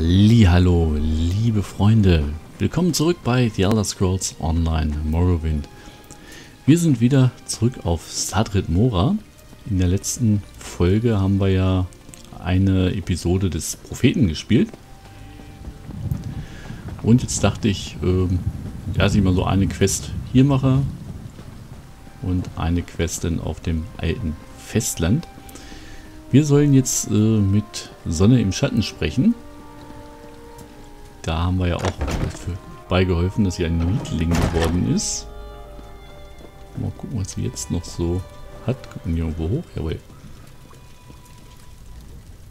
Hallo, liebe Freunde. Willkommen zurück bei The Elder Scrolls Online Morrowind. Wir sind wieder zurück auf Sadrid Mora. In der letzten Folge haben wir ja eine Episode des Propheten gespielt. Und jetzt dachte ich, ähm, dass ich mal so eine Quest hier mache und eine Quest dann auf dem alten Festland. Wir sollen jetzt äh, mit Sonne im Schatten sprechen. Da haben wir ja auch dafür beigeholfen, dass sie ein Mietling geworden ist. Mal gucken, was sie jetzt noch so hat. Gucken wir irgendwo hoch? Jawohl.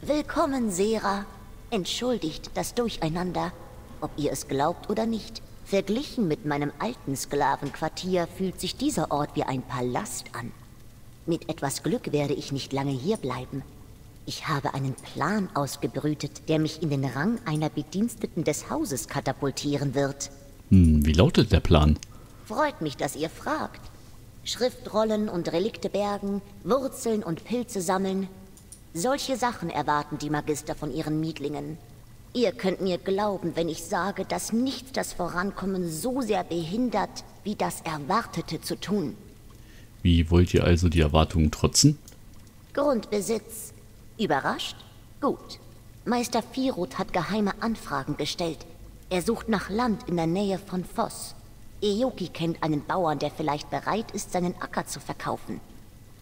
Willkommen, Sera. Entschuldigt das Durcheinander, ob ihr es glaubt oder nicht. Verglichen mit meinem alten Sklavenquartier fühlt sich dieser Ort wie ein Palast an. Mit etwas Glück werde ich nicht lange hier bleiben. Ich habe einen Plan ausgebrütet, der mich in den Rang einer Bediensteten des Hauses katapultieren wird. Hm, wie lautet der Plan? Freut mich, dass ihr fragt. Schriftrollen und Relikte bergen, Wurzeln und Pilze sammeln. Solche Sachen erwarten die Magister von ihren Mietlingen. Ihr könnt mir glauben, wenn ich sage, dass nichts das Vorankommen so sehr behindert, wie das Erwartete zu tun. Wie wollt ihr also die Erwartungen trotzen? Grundbesitz. Überrascht? Gut. Meister Firut hat geheime Anfragen gestellt. Er sucht nach Land in der Nähe von Voss. Eoki kennt einen Bauern, der vielleicht bereit ist, seinen Acker zu verkaufen.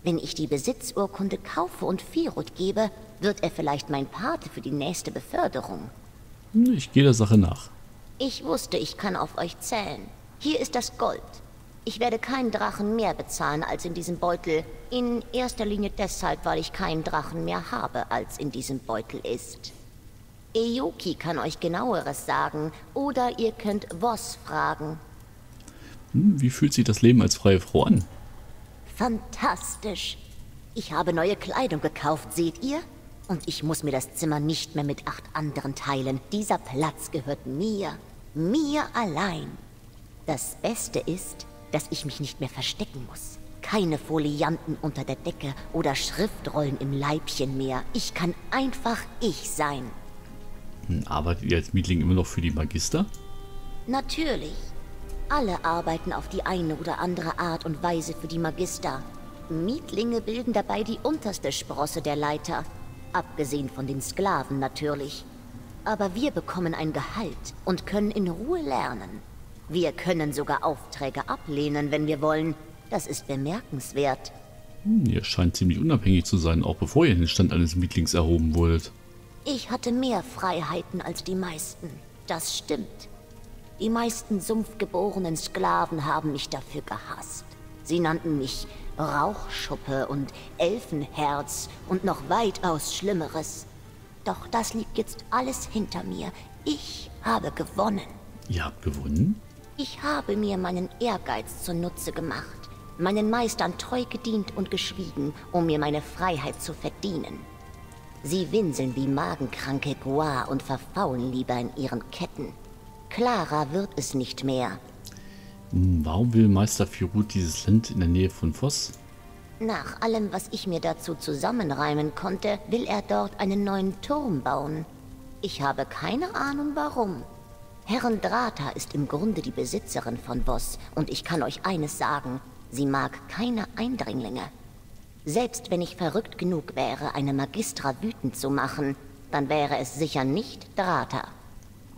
Wenn ich die Besitzurkunde kaufe und Firut gebe, wird er vielleicht mein Pate für die nächste Beförderung. Ich gehe der Sache nach. Ich wusste, ich kann auf euch zählen. Hier ist das Gold. Ich werde keinen Drachen mehr bezahlen als in diesem Beutel. In erster Linie deshalb, weil ich keinen Drachen mehr habe, als in diesem Beutel ist. Eoki kann euch genaueres sagen, oder ihr könnt Voss fragen. Hm, Wie fühlt sich das Leben als freie Frau an? Fantastisch. Ich habe neue Kleidung gekauft, seht ihr? Und ich muss mir das Zimmer nicht mehr mit acht anderen teilen. Dieser Platz gehört mir. Mir allein. Das Beste ist, dass ich mich nicht mehr verstecken muss. Keine Folianten unter der Decke oder Schriftrollen im Leibchen mehr. Ich kann einfach ich sein. Hm, Arbeitet ihr als Mietling immer noch für die Magister? Natürlich. Alle arbeiten auf die eine oder andere Art und Weise für die Magister. Mietlinge bilden dabei die unterste Sprosse der Leiter. Abgesehen von den Sklaven natürlich. Aber wir bekommen ein Gehalt und können in Ruhe lernen. Wir können sogar Aufträge ablehnen, wenn wir wollen. Das ist bemerkenswert. Hm, Ihr scheint ziemlich unabhängig zu sein, auch bevor ihr in den Stand eines Mietlings erhoben wurdet. Ich hatte mehr Freiheiten als die meisten. Das stimmt. Die meisten sumpfgeborenen Sklaven haben mich dafür gehasst. Sie nannten mich Rauchschuppe und Elfenherz und noch weitaus Schlimmeres. Doch das liegt jetzt alles hinter mir. Ich habe gewonnen. Ihr habt gewonnen? Ich habe mir meinen Ehrgeiz zunutze gemacht, meinen Meistern treu gedient und geschwiegen, um mir meine Freiheit zu verdienen. Sie winseln wie magenkranke Goa und verfaulen lieber in ihren Ketten. Klarer wird es nicht mehr. Hm, Warum will Meister Firut dieses Land in der Nähe von Voss? Nach allem, was ich mir dazu zusammenreimen konnte, will er dort einen neuen Turm bauen. Ich habe keine Ahnung warum. Herren Drata ist im Grunde die Besitzerin von Voss und ich kann euch eines sagen, sie mag keine Eindringlinge. Selbst wenn ich verrückt genug wäre, eine Magistra wütend zu machen, dann wäre es sicher nicht Drata.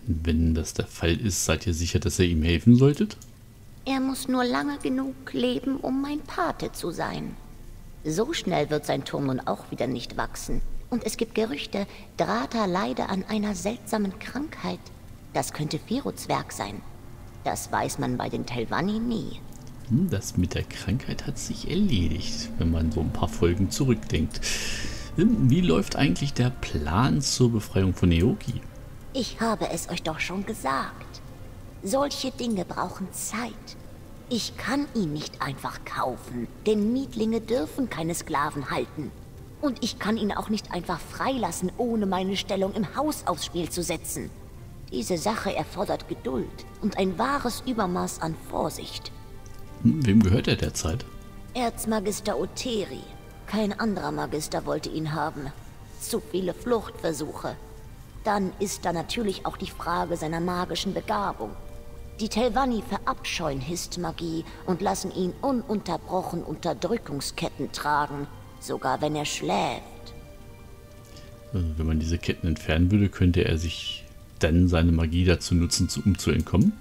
Wenn das der Fall ist, seid ihr sicher, dass ihr ihm helfen solltet? Er muss nur lange genug leben, um mein Pate zu sein. So schnell wird sein Turm nun auch wieder nicht wachsen. Und es gibt Gerüchte, Drata leide an einer seltsamen Krankheit. Das könnte Firuts Werk sein. Das weiß man bei den Telvanni nie. Hm, Das mit der Krankheit hat sich erledigt, wenn man so ein paar Folgen zurückdenkt. Hm, Wie läuft eigentlich der Plan zur Befreiung von Neoki? Ich habe es euch doch schon gesagt. Solche Dinge brauchen Zeit. Ich kann ihn nicht einfach kaufen, denn Mietlinge dürfen keine Sklaven halten. Und ich kann ihn auch nicht einfach freilassen, ohne meine Stellung im Haus aufs Spiel zu setzen. Diese Sache erfordert Geduld und ein wahres Übermaß an Vorsicht. Wem gehört er derzeit? Erzmagister Oteri. Kein anderer Magister wollte ihn haben. Zu viele Fluchtversuche. Dann ist da natürlich auch die Frage seiner magischen Begabung. Die Telvanni verabscheuen Histmagie und lassen ihn ununterbrochen Unterdrückungsketten tragen, sogar wenn er schläft. Also wenn man diese Ketten entfernen würde, könnte er sich dann seine Magie dazu nutzen, um zu entkommen?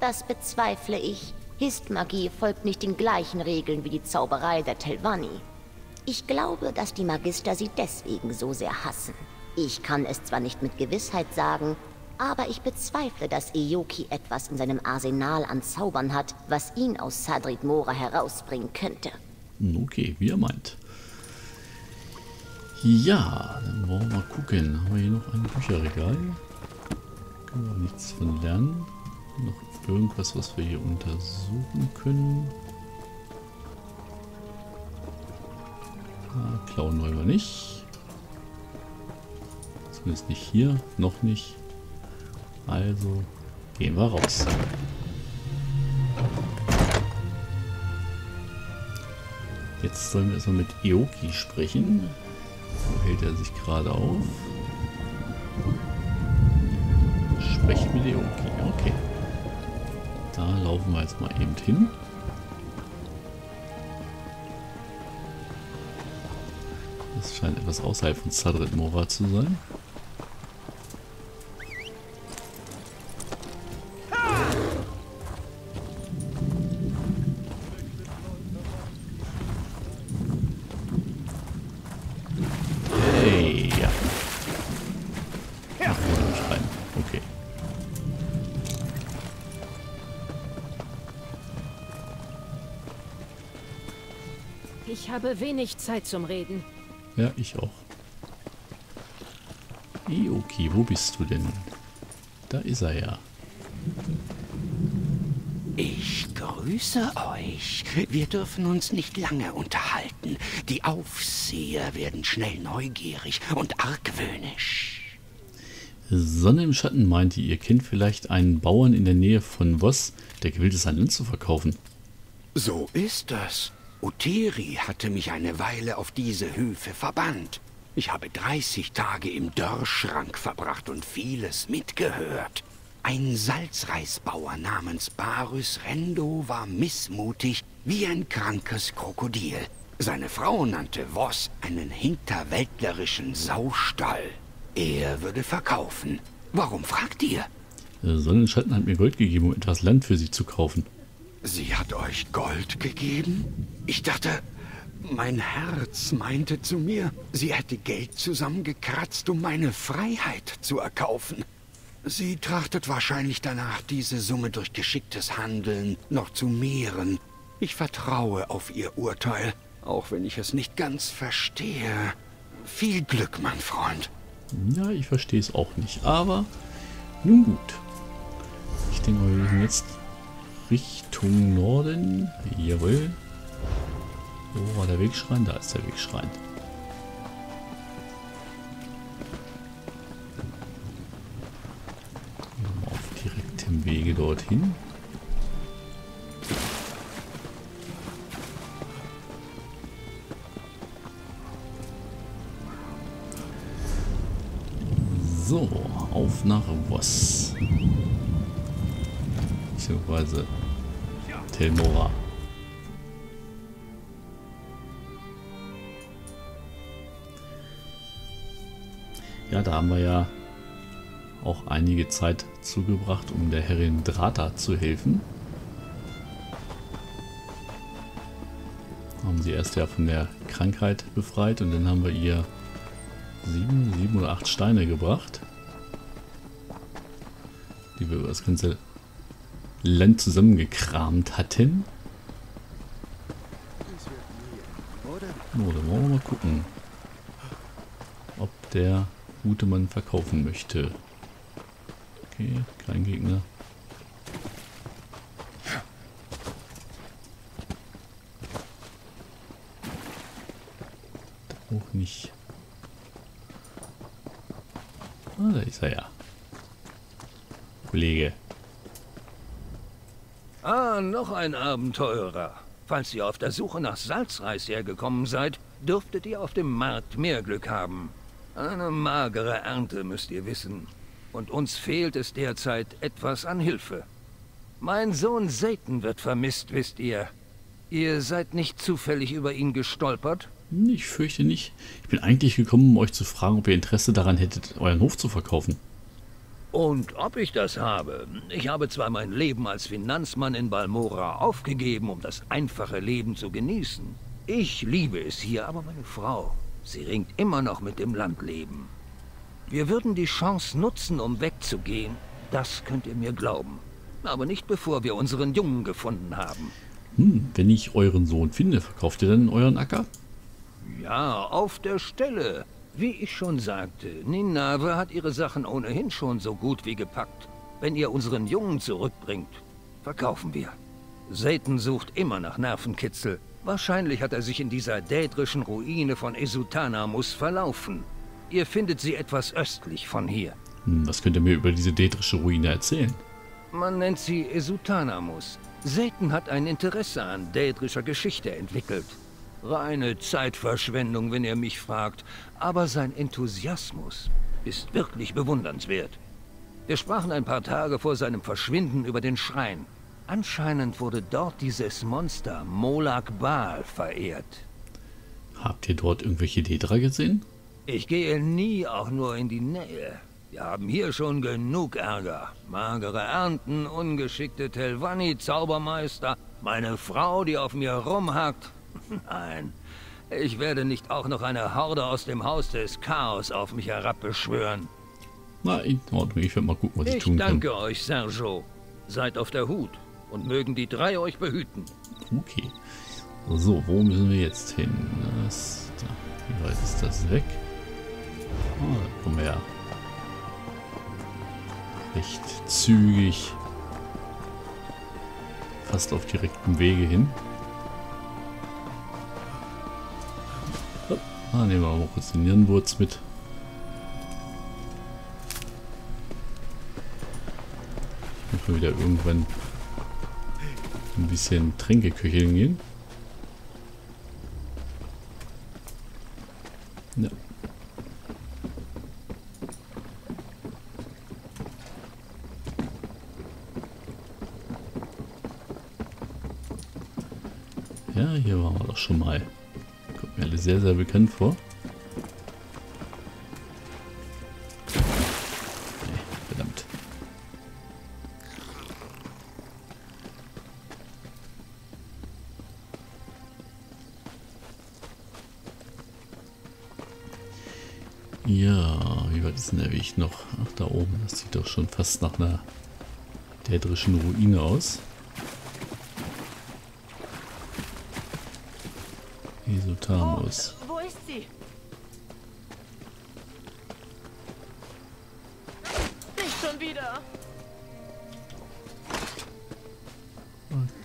Das bezweifle ich. Histmagie folgt nicht den gleichen Regeln wie die Zauberei der Telvanni. Ich glaube, dass die Magister sie deswegen so sehr hassen. Ich kann es zwar nicht mit Gewissheit sagen, aber ich bezweifle, dass Eyoki etwas in seinem Arsenal an Zaubern hat, was ihn aus Sadrid Mora herausbringen könnte. Okay, wie er meint. Ja, dann wollen wir mal gucken. Haben wir hier noch ein Bücherregal? Nichts von lernen. Noch irgendwas, was wir hier untersuchen können. Ah, klauen wollen wir nicht. Zumindest nicht hier, noch nicht. Also gehen wir raus. Jetzt sollen wir erstmal mit Eoki sprechen. Wo hält er sich gerade auf? Eoki. Okay. Da laufen wir jetzt mal eben hin. Das scheint etwas außerhalb von Sadret Mora zu sein. Habe wenig Zeit zum Reden. Ja, ich auch. Ioki, wo bist du denn? Da ist er ja. Ich grüße euch. Wir dürfen uns nicht lange unterhalten. Die Aufseher werden schnell neugierig und argwöhnisch. Sonne im Schatten meinte, ihr kennt vielleicht einen Bauern in der Nähe von Voss, der gewillt ist, sein Land zu verkaufen. So ist das. Uteri hatte mich eine Weile auf diese Höfe verbannt. Ich habe 30 Tage im Dörrschrank verbracht und vieles mitgehört. Ein Salzreisbauer namens Barus Rendo war missmutig wie ein krankes Krokodil. Seine Frau nannte Voss einen hinterwäldlerischen Saustall. Er würde verkaufen. Warum fragt ihr? Sonnenschatten hat mir Gold gegeben, um etwas Land für sie zu kaufen. Sie hat euch Gold gegeben? Ich dachte, mein Herz meinte zu mir, sie hätte Geld zusammengekratzt, um meine Freiheit zu erkaufen. Sie trachtet wahrscheinlich danach, diese Summe durch geschicktes Handeln noch zu mehren. Ich vertraue auf ihr Urteil, auch wenn ich es nicht ganz verstehe. Viel Glück, mein Freund. Ja, ich verstehe es auch nicht, aber nun gut. Ich denke wir müssen jetzt Richtung Norden. Jawohl. Wo war der Wegschrein? Da ist der Wegschrein. Auf direktem Wege dorthin. So, auf nach Voss beziehungsweise Telmora. Ja, da haben wir ja auch einige Zeit zugebracht, um der Herrin Drata zu helfen. Haben sie erst ja von der Krankheit befreit und dann haben wir ihr sieben, sieben oder acht Steine gebracht, die wir über das ganze Land zusammengekramt hatten. Oh, dann wollen wir mal gucken, ob der gute Mann verkaufen möchte. Okay, kein Gegner. Auch nicht. Ah, da ist er ja. Kollege. Noch ein Abenteurer. Falls ihr auf der Suche nach Salzreis hergekommen seid, dürftet ihr auf dem Markt mehr Glück haben. Eine magere Ernte, müsst ihr wissen. Und uns fehlt es derzeit etwas an Hilfe. Mein Sohn Satan wird vermisst, wisst ihr. Ihr seid nicht zufällig über ihn gestolpert? Hm, Ich fürchte nicht. Ich bin eigentlich gekommen, um euch zu fragen, ob ihr Interesse daran hättet, euren Hof zu verkaufen. Und ob ich das habe? Ich habe zwar mein Leben als Finanzmann in Balmora aufgegeben, um das einfache Leben zu genießen. Ich liebe es hier, aber meine Frau, sie ringt immer noch mit dem Landleben. Wir würden die Chance nutzen, um wegzugehen. Das könnt ihr mir glauben. Aber nicht bevor wir unseren Jungen gefunden haben. Hm, wenn ich euren Sohn finde, verkauft ihr dann euren Acker? Ja, auf der Stelle. Wie ich schon sagte, Ninave hat ihre Sachen ohnehin schon so gut wie gepackt. Wenn ihr unseren Jungen zurückbringt, verkaufen wir. Satan sucht immer nach Nervenkitzel. Wahrscheinlich hat er sich in dieser dädrischen Ruine von Esutanamus verlaufen. Ihr findet sie etwas östlich von hier. Hm, was könnt ihr mir über diese dädrische Ruine erzählen? Man nennt sie Esutanamus. Satan hat ein Interesse an dädrischer Geschichte entwickelt. Reine Zeitverschwendung, wenn ihr mich fragt. Aber sein Enthusiasmus ist wirklich bewundernswert. Wir sprachen ein paar Tage vor seinem Verschwinden über den Schrein. Anscheinend wurde dort dieses Monster Molak Baal verehrt. Habt ihr dort irgendwelche Dädra gesehen? Ich gehe nie auch nur in die Nähe. Wir haben hier schon genug Ärger. Magere Ernten, ungeschickte Telvanni, Zaubermeister, meine Frau, die auf mir rumhackt. Nein, ich werde nicht auch noch eine Horde aus dem Haus des Chaos auf mich herabbeschwören. Na, in Ordnung. Ich werde mal gucken, was ich, Ich tun kann. danke euch, Sergio. Seid auf der Hut und mögen die drei euch behüten. Okay. So, wo müssen wir jetzt hin? Das, da, wie weit ist das weg? Ah, da kommen wir ja recht zügig fast auf direktem Wege hin. Ah, nehmen wir mal kurz den Nirnwurz mit. Müssen wir wieder irgendwann ein bisschen Tränke köcheln gehen. Ja. Ja, hier waren wir doch schon mal. Mir alle sehr, sehr bekannt vor. Verdammt. Ja, wie weit ist denn der Weg noch? Ach, da oben. Das sieht doch schon fast nach einer dädrischen Ruine aus. Isotamus. Wo ist sie? Nicht schon wieder.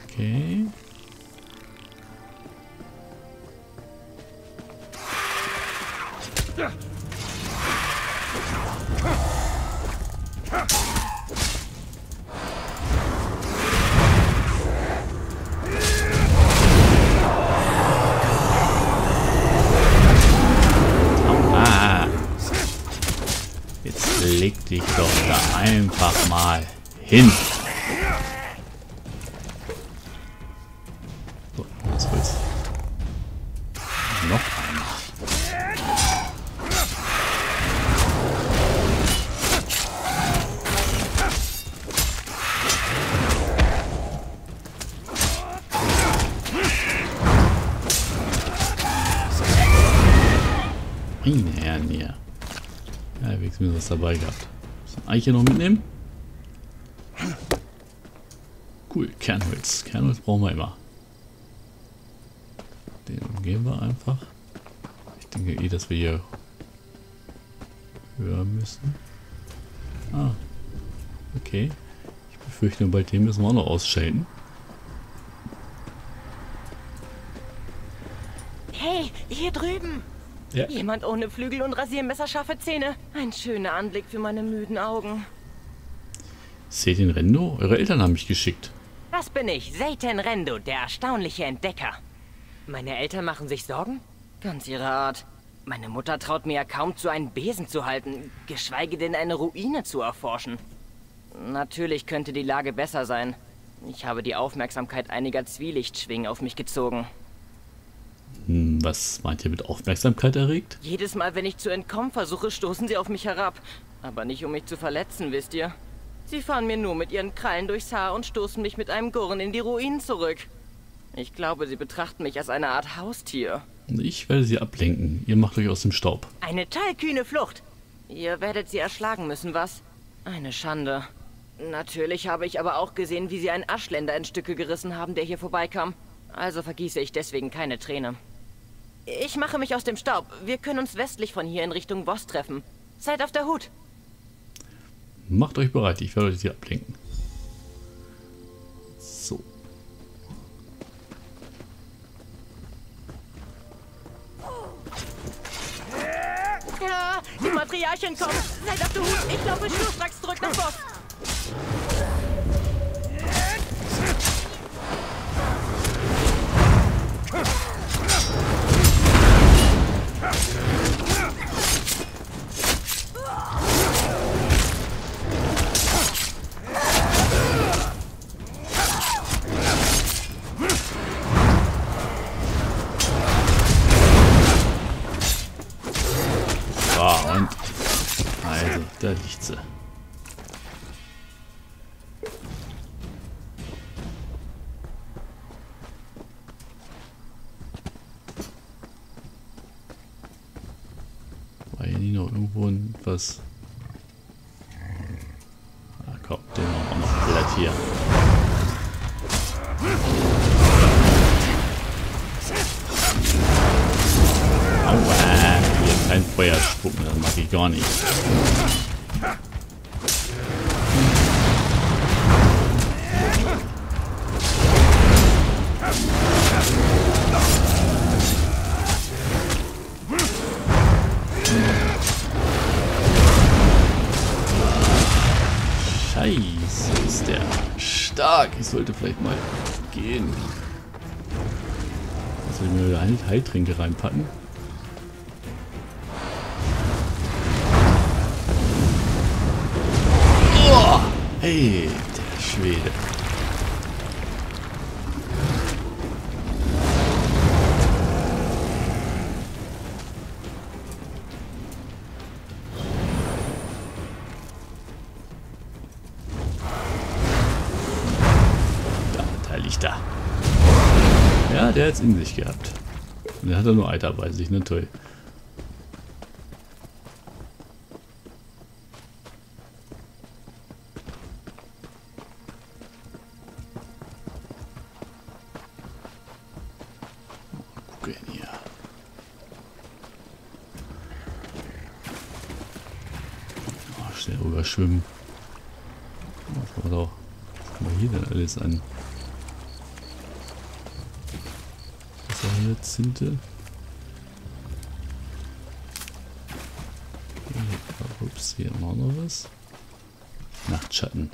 Okay. Hin. So, was willst Noch einer. Meine Herren hier. Ja, wenigstens was dabei gehabt. Eiche noch mitnehmen? Cool, Kernholz. Kernholz brauchen wir immer. Den umgehen wir einfach. Ich denke eh, dass wir hier höher müssen. Ah, okay. Ich befürchte, bald den müssen wir auch noch ausschalten. Hey, hier drüben. Ja. Jemand ohne Flügel und rasiermesserscharfe Zähne. Ein schöner Anblick für meine müden Augen. Seht den Rendo? Eure Eltern haben mich geschickt. Das bin ich, Satan Rendo, der erstaunliche Entdecker. Meine Eltern machen sich Sorgen? Ganz ihre Art. Meine Mutter traut mir ja kaum zu, einen Besen zu halten, geschweige denn eine Ruine zu erforschen. Natürlich könnte die Lage besser sein. Ich habe die Aufmerksamkeit einiger Zwielichtschwingen auf mich gezogen. Hm, was meint ihr mit Aufmerksamkeit erregt? Jedes Mal, wenn ich zu entkommen versuche, stoßen sie auf mich herab. Aber nicht, um mich zu verletzen, wisst ihr? Sie fahren mir nur mit ihren Krallen durchs Haar und stoßen mich mit einem Gurren in die Ruinen zurück. Ich glaube, sie betrachten mich als eine Art Haustier. Ich werde sie ablenken. Ihr macht euch aus dem Staub. Eine tollkühne Flucht. Ihr werdet sie erschlagen müssen, was? Eine Schande. Natürlich habe ich aber auch gesehen, wie sie einen Aschländer in Stücke gerissen haben, der hier vorbeikam. Also vergieße ich deswegen keine Träne. Ich mache mich aus dem Staub. Wir können uns westlich von hier in Richtung Voss treffen. Seid auf der Hut. Macht euch bereit, ich werde euch hier ablenken. So. Ja, die Materialien kommen. Seid auf der Hut. Ich laufe schnurstracks zurück nach Voss. Spucken, das mag ich gar nicht. Scheiße, ist der stark. Ich sollte vielleicht mal gehen. Soll ich mir Heil Heiltränke reinpacken? Der Schwede. Da. Ja, der hat es in sich gehabt. Und der hat er nur Eiter bei sich, ne? Toll. Was haben wir hier denn alles an? Was haben wir hier? Zinte? Ups, hier haben auch noch was. Nachtschatten.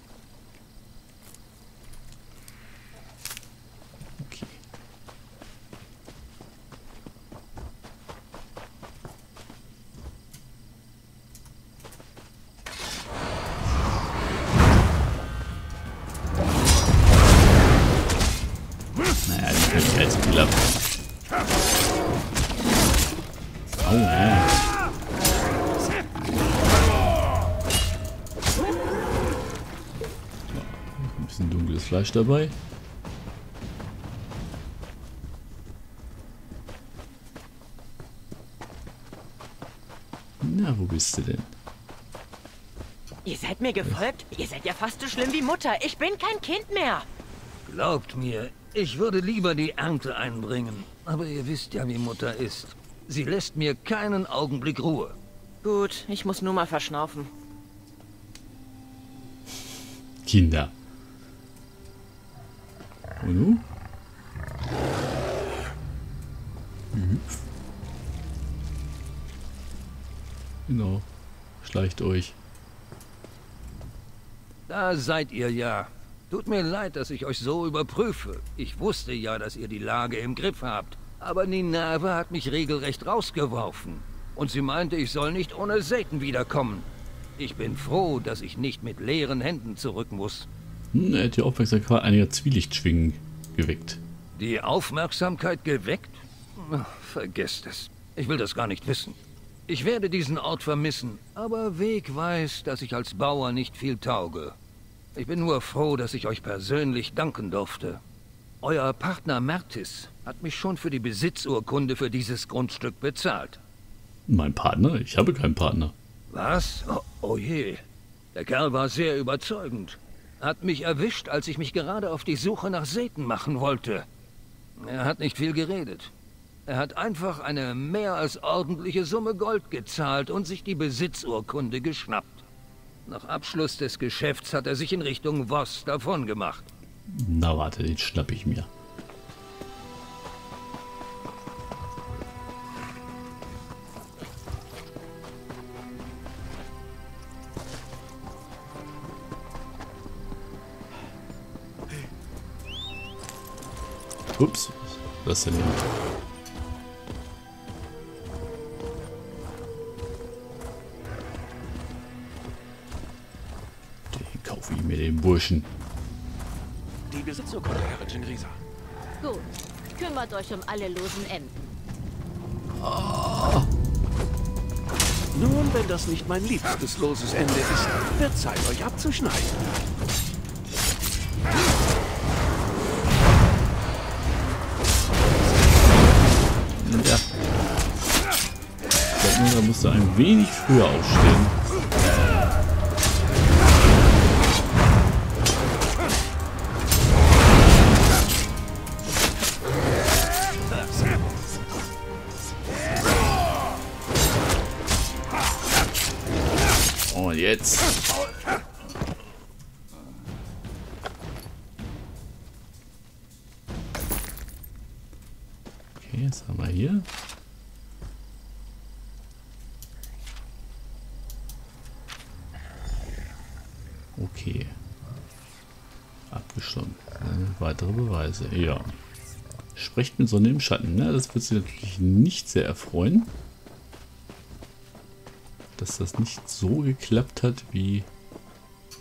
Ein bisschen dunkles Fleisch dabei. Na, wo bist du denn? Ihr seid mir gefolgt? Ihr seid ja fast so schlimm wie Mutter. Ich bin kein Kind mehr. Glaubt mir, ich würde lieber die Ernte einbringen. Aber ihr wisst ja, wie Mutter ist. Sie lässt mir keinen Augenblick Ruhe. Gut, ich muss nur mal verschnaufen. Kinder. Nun? Mhm. Genau. Schleicht euch. Da seid ihr ja. Tut mir leid, dass ich euch so überprüfe. Ich wusste ja, dass ihr die Lage im Griff habt. Aber Ninave hat mich regelrecht rausgeworfen. Und sie meinte, ich soll nicht ohne Satan wiederkommen. Ich bin froh, dass ich nicht mit leeren Händen zurück muss. Hm, er hat die Aufmerksamkeit einiger Zwielichtschwingen geweckt. Die Aufmerksamkeit geweckt? Vergesst es. Ich will das gar nicht wissen. Ich werde diesen Ort vermissen, aber Weg weiß, dass ich als Bauer nicht viel tauge. Ich bin nur froh, dass ich euch persönlich danken durfte. Euer Partner Mertis hat mich schon für die Besitzurkunde für dieses Grundstück bezahlt. Mein Partner? Ich habe keinen Partner. Was? Oh, oh je. Der Kerl war sehr überzeugend. Hat mich erwischt, als ich mich gerade auf die Suche nach Seten machen wollte. Er hat nicht viel geredet. Er hat einfach eine mehr als ordentliche Summe Gold gezahlt und sich die Besitzurkunde geschnappt. Nach Abschluss des Geschäfts hat er sich in Richtung Voss davon gemacht. Na warte, den schnapp ich mir. Ups, was ist denn hier? Den kaufe ich mir, den Burschen. Die Besitzurkunde, Herr Gingrisa. Gut. Kümmert euch um alle losen Enden. Nun, wenn das nicht mein liebstes loses Ende ist, wird Zeit, euch abzuschneiden. Musste ein wenig früher aufstehen. Und jetzt. Okay, jetzt haben wir hier. Okay. Abgeschlossen. Äh, weitere Beweise. Ja. Sprecht mit Sonne im Schatten. Ne? Das wird sie natürlich nicht sehr erfreuen. Dass das nicht so geklappt hat, wie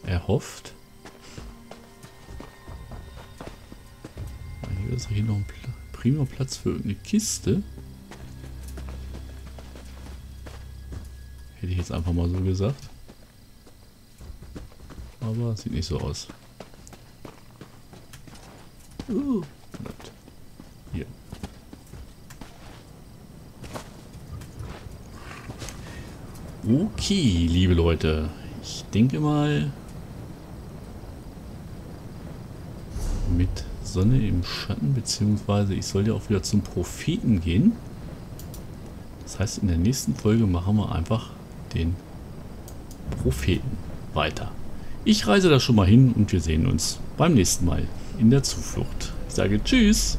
er hofft. Hier ist hier noch ein Pla prima Platz für irgendeine Kiste. Hätte ich jetzt einfach mal so gesagt. Aber sieht nicht so aus. Hier. Okay, liebe Leute. Ich denke mal, mit Sonne im Schatten, beziehungsweise ich soll ja auch wieder zum Propheten gehen. Das heißt, in der nächsten Folge machen wir einfach den Propheten weiter. Ich reise da schon mal hin und wir sehen uns beim nächsten Mal in der Zuflucht. Ich sage Tschüss.